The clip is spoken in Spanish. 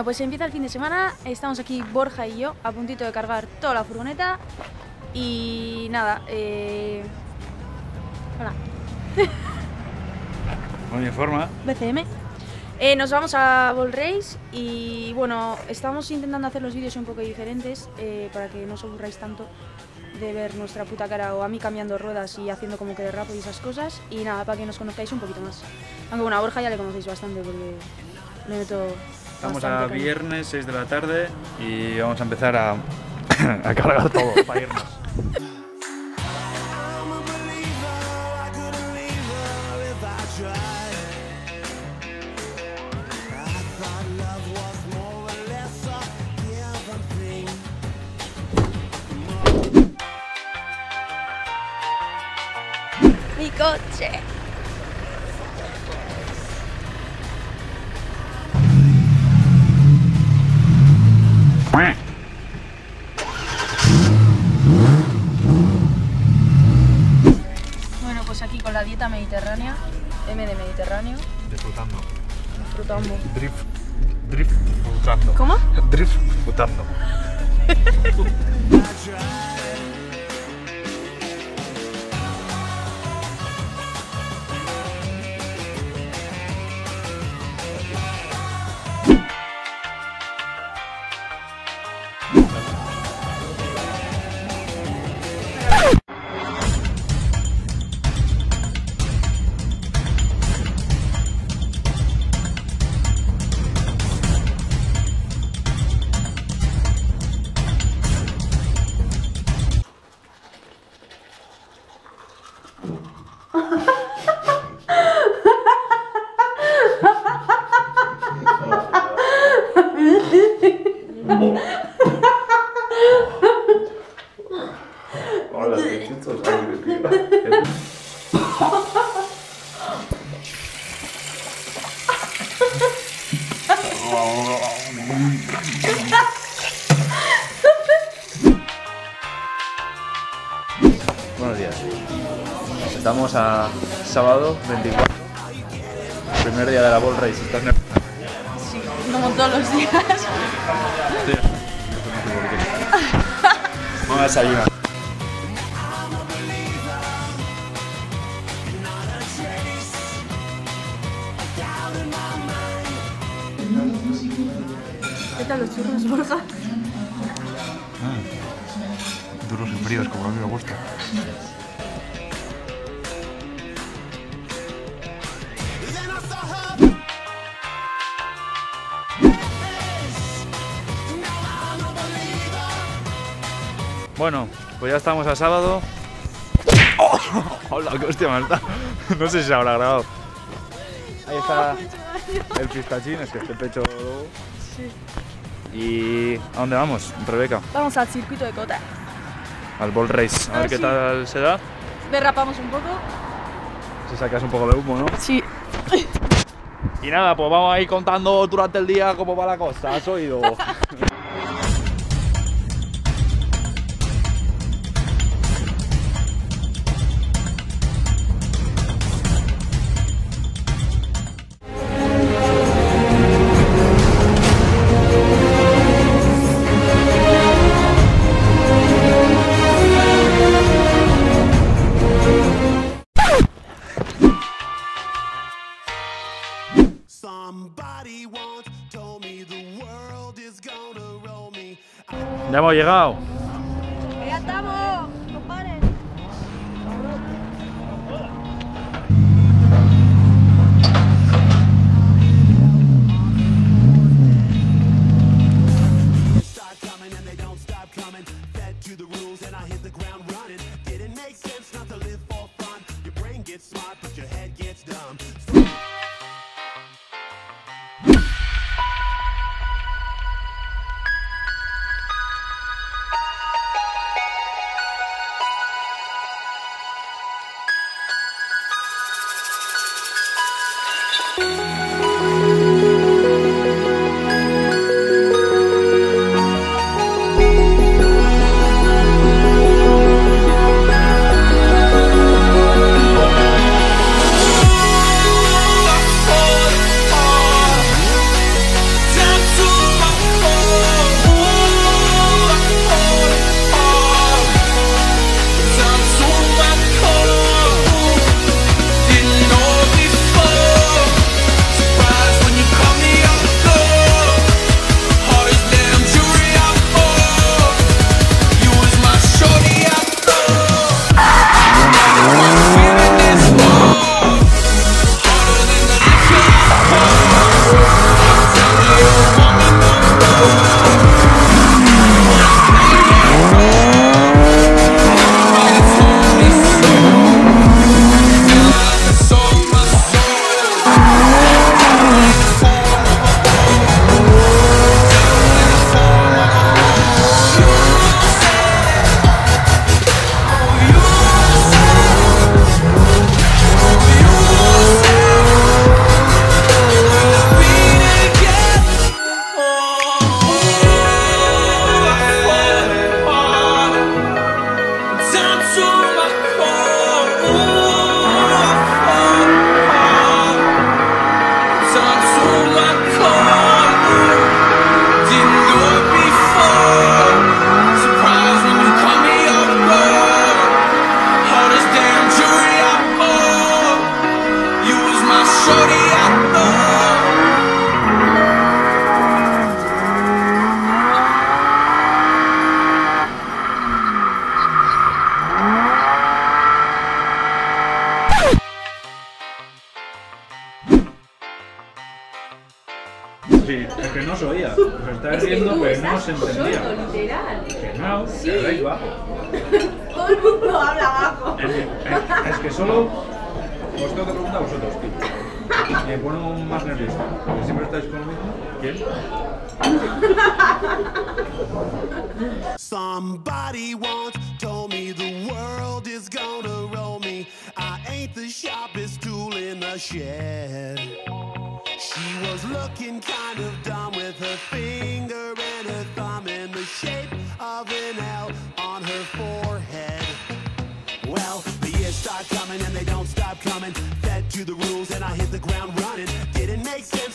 Bueno, pues empieza el fin de semana. Estamos aquí Borja y yo a puntito de cargar toda la furgoneta. Y nada, eh... Hola. Muy en forma. BCM. Eh, nos vamos a Ball Race y bueno, estamos intentando hacer los vídeos un poco diferentes eh, para que no os aburráis tanto de ver nuestra puta cara o a mí cambiando ruedas y haciendo como que de rap y esas cosas. Y nada, para que nos conozcáis un poquito más. Aunque bueno, a Borja ya le conocéis bastante porque le meto. Estamos a viernes, 6 de la tarde y vamos a empezar a, a cargar todo para irnos. I'm a Bueno, pues aquí con la dieta mediterránea, M de Mediterráneo, Disfrutando. disfrutando. Drift. Drift. Disfrutando. ¿Cómo? Drift. Disfrutando. Buenos días. Estamos a sábado 24. Primer día de la Ball Race. ¿Estás nervioso? Sí, como todos los días. Vamos a desayunar. ¿Qué tal los churros, Borja? Duros y fríos, como a mí me gusta. Bueno, pues ya estamos a sábado. ¡Hola, qué hostia está! No sé si se habrá grabado. Ahí está el pistachín, es que este pecho. ¿Y a dónde vamos, Rebeca? Vamos al circuito de Cota. Al Ball Race. A Ah, ver qué sí. tal se da. Derrapamos un poco. Si sacas un poco de humo, ¿no? Sí. Y nada, pues vamos a ir contando durante el día cómo va la cosa. ¿Has oído? ya hemos llegado. ¡Ya estamos! Sí, es que no se oía. Os estáis riendo, pero no se entendía. literal. Que no, que habláis bajo. Todo el mundo habla bajo. Es que, es- es que solo os tengo que preguntar a vosotros, tío. Me pongo más nervioso. Porque siempre estáis con lo mismo. ¿Quién? Somebody once told me the world is gonna roll me. I ain't the sharpest tool in the shed. She was looking kind of dumb with her finger and her thumb in the shape of an L on her forehead. Well, the years start coming and they don't stop coming. Fed to the rules and I hit the ground running. Didn't make sense